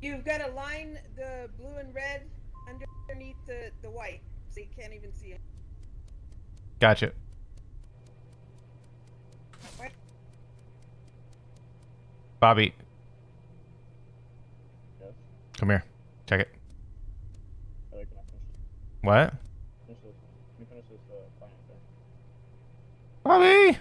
You've got to line the blue and red underneath the, the white, so you can't even see it. Gotcha. What? Bobby, Yes. come here. Check it. What? Bobby.